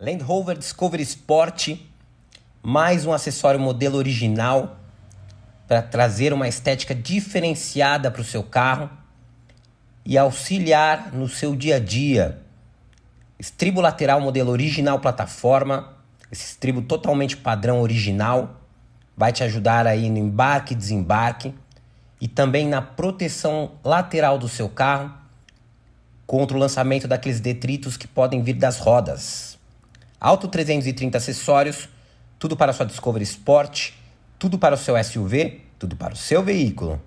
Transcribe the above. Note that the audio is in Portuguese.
Land Rover Discovery Sport, mais um acessório modelo original para trazer uma estética diferenciada para o seu carro e auxiliar no seu dia a dia. Estribo lateral modelo original plataforma, esse estribo totalmente padrão original, vai te ajudar aí no embarque e desembarque e também na proteção lateral do seu carro contra o lançamento daqueles detritos que podem vir das rodas. Alto 330 acessórios, tudo para sua Discovery Sport, tudo para o seu SUV, tudo para o seu veículo.